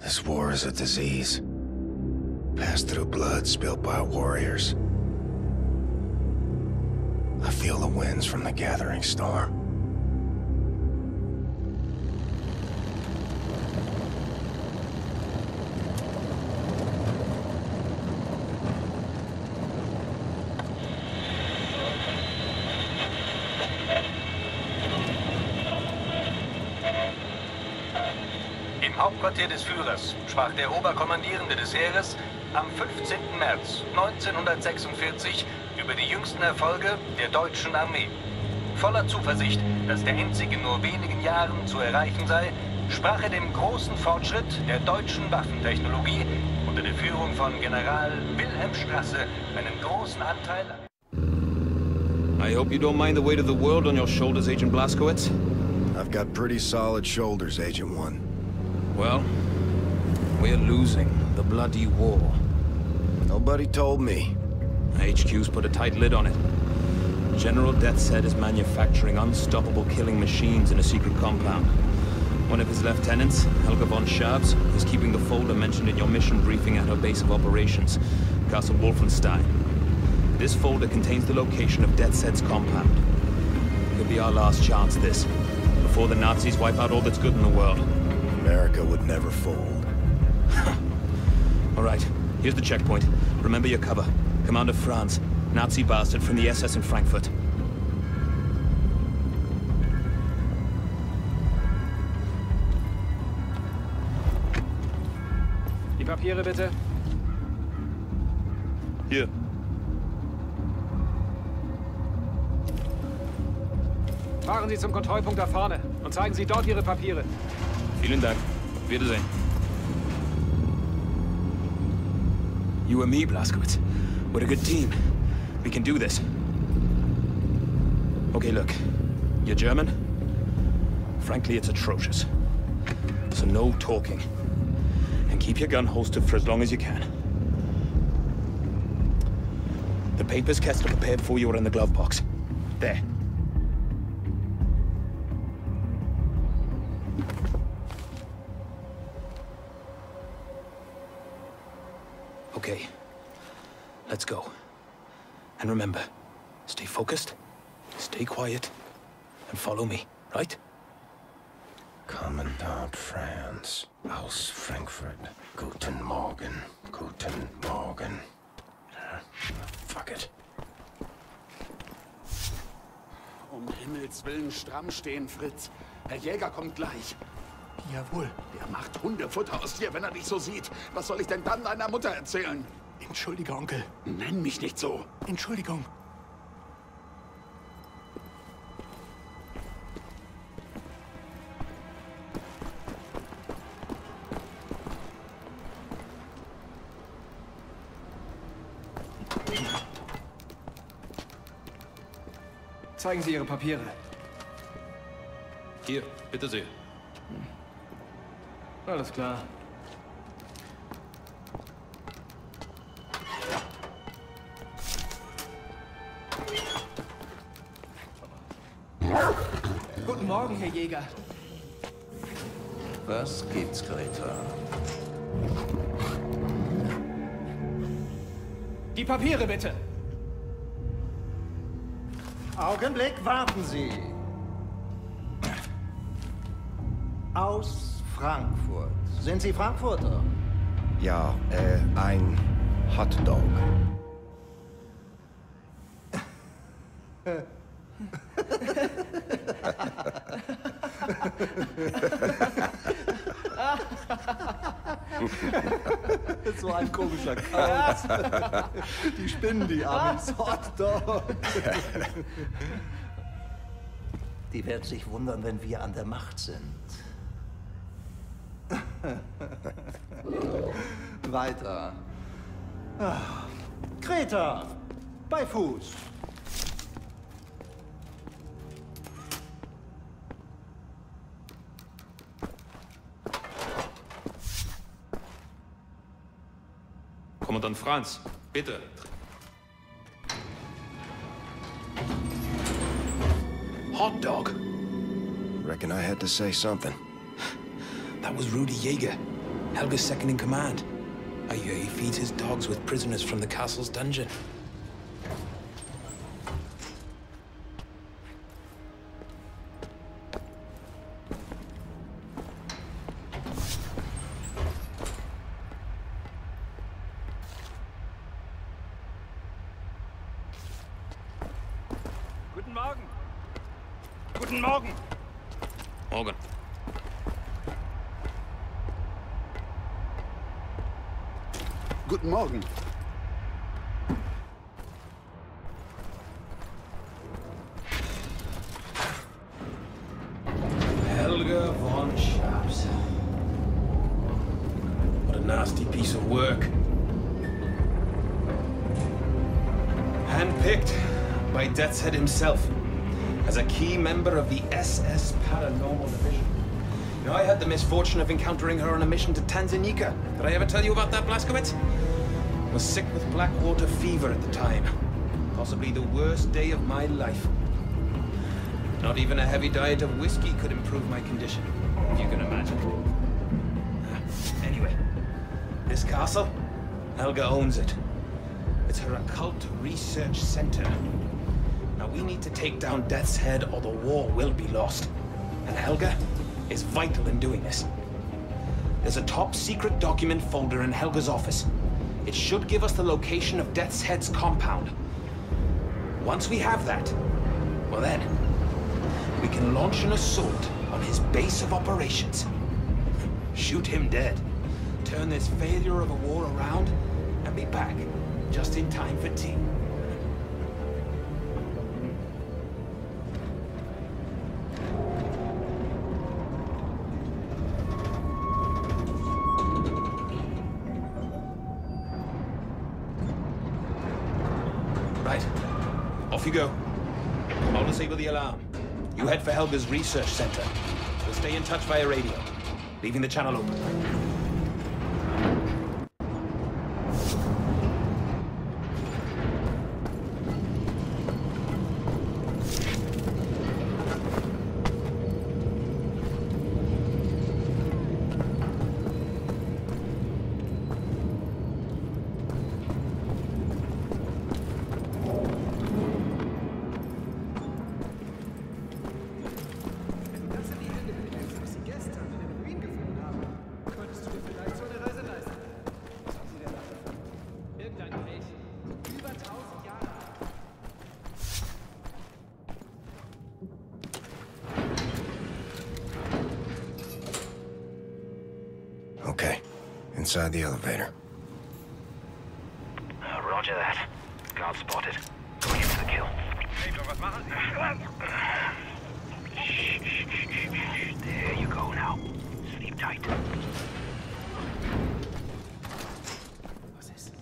This war is a disease. Passed through blood spilled by warriors. I feel the winds from the gathering storm. Hauptquartier des Führers sprach der Oberkommandierende des Heeres am 15. März 1946 über die jüngsten Erfolge der deutschen Armee. Voller Zuversicht, dass der Endsieg in nur wenigen Jahren zu erreichen sei, sprach er dem großen Fortschritt der deutschen Waffentechnologie unter der Führung von General Wilhelm Strasse einen großen Anteil I hope you don't mind the weight of the world on your shoulders, Agent Blaskowitz. I've got pretty solid shoulders, Agent One. Well, we're losing the bloody war. Nobody told me. HQ's put a tight lid on it. General Deathshead is manufacturing unstoppable killing machines in a secret compound. One of his lieutenants, Helga von Schabbs, is keeping the folder mentioned in your mission briefing at her base of operations, Castle Wolfenstein. This folder contains the location of Deathshead's compound. It could be our last chance, this. Before the Nazis wipe out all that's good in the world. America would never fold. All right, here's the checkpoint. Remember your cover. Commander Franz, Nazi bastard from the SS in Frankfurt. Die Papiere bitte. Hier. Fahren Sie zum Kontrollpunkt da vorne und zeigen Sie dort Ihre Papiere. Vielen Dank. Wiedersehen. You and me, Blazkowicz. We're a good team. We can do this. Okay, look. You're German? Frankly, it's atrocious. So no talking. And keep your gun holstered for as long as you can. The papers Kessler prepared for you are in the glove box. There. Let's go. And remember, stay focused, stay quiet, and follow me, right? Commandant Franz aus Frankfurt. Guten Morgen. Guten Morgen. Fuck it. Um Himmels Willen stramm stehen, Fritz. Herr Jäger kommt gleich. Jawohl. Der macht Hundefutter aus dir, wenn er dich so sieht. Was soll ich denn dann deiner Mutter erzählen? Entschuldige, Onkel. Nenn mich nicht so. Entschuldigung. Zeigen Sie Ihre Papiere. Hier, bitte sehr. Alles klar. Guten Morgen, Herr Jäger. Was gibt's, Greta? Die Papiere bitte. Augenblick, warten Sie. Aus Frankfurt. Sind Sie Frankfurter? Ja, äh, ein Hotdog. so ein komischer Kauz. Die spinnen die Amis. Hotdog. Die werden sich wundern, wenn wir an der Macht sind. Weiter. Ah, Kreta. Bei Fuß. Kommandant Franz, bitte. Hot dog. Reckon I had to say something. That was Rudi Jäger. Helga's second in command. I hear he feeds his dogs with prisoners from the castle's dungeon. Guten Morgen. Guten Morgen. Morgen. Guten Morgen. Helga von Schabbs. What a nasty piece of work. Handpicked by Deathshead himself as a key member of the SS Paranormal Division. You know, I had the misfortune of encountering her on a mission to Tanzania. Did I ever tell you about that, Blazkowicz? Was sick with blackwater fever at the time. Possibly the worst day of my life. Not even a heavy diet of whiskey could improve my condition, if you can imagine. Ah, anyway, this castle, Helga owns it. It's her occult research center. Now we need to take down Deathshead or the war will be lost. And Helga is vital in doing this. There's a top secret document folder in Helga's office. It should give us the location of Deathshead's compound. Once we have that, well then, we can launch an assault on his base of operations. Shoot him dead. Turn this failure of a war around, and be back just in time for tea. Helga's research center. We'll stay in touch via radio, leaving the channel open. Inside the elevator. Roger that. Guard spotted. Going in for the kill. Shh, shh, shh, shh, shh. There you go now. Sleep tight. Was ist?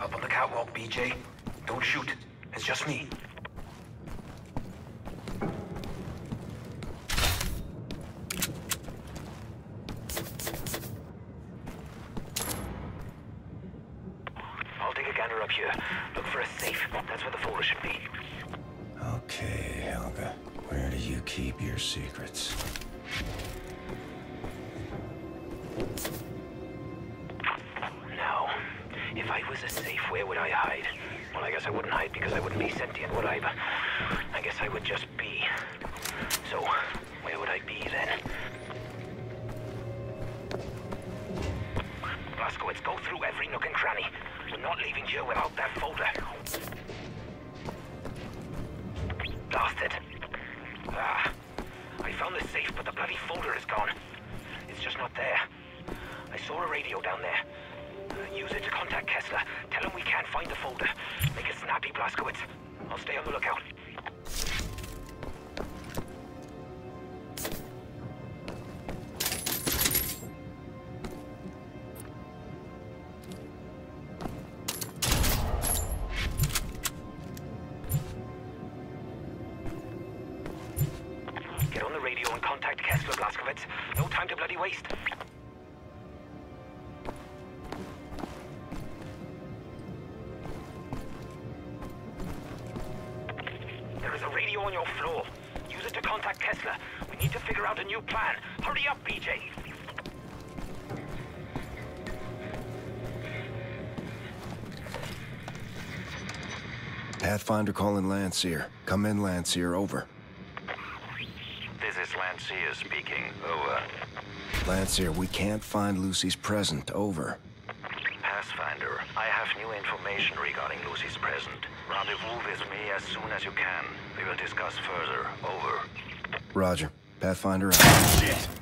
Up on the catwalk, BJ. Don't shoot. It's just me. I'll take a gander up here. Look for a safe. That's where the folder should be. Okay, Helga. Where do you keep your secrets? I was a safe, where would I hide? Well, I guess I wouldn't hide because I wouldn't be sentient, would I? But I guess I would just be. So, where would I be then? Blazkowicz, go through every nook and cranny. We're not leaving here without that folder. Blasted. Ah, I found the safe, but the bloody folder is gone. It's just not there. I saw a radio down there. Contact Kessler. Tell him we can't find the folder. Make it snappy, Blazkowicz. I'll stay on the lookout. Get on the radio and contact Kessler, Blazkowicz. No time to bloody waste. Figure out a new plan. Hurry up, BJ. Pathfinder calling Landseer. Come in, Landseer. Over. This is Landseer speaking. Over. Landseer, we can't find Lucy's present. Over. Pathfinder, I have new information regarding Lucy's present. Rendezvous with me as soon as you can. We will discuss further. Over. Roger. Pathfinder out. Shit!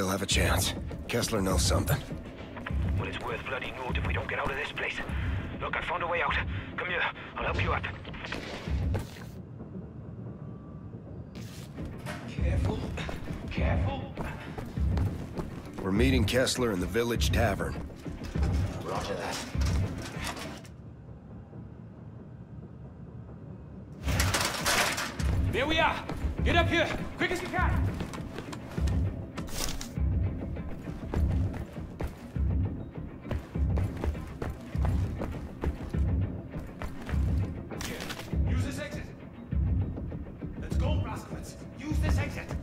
BJ? And we still have a chance. Kessler knows something. Well, it's worth bloody note if we don't get out of this place. Look, I found a way out. Come here, I'll help you up. Careful, careful. We're meeting Kessler in the village tavern. Roger that. There we are! Get up here! Quick as you can! Blazkowicz! Use this exit!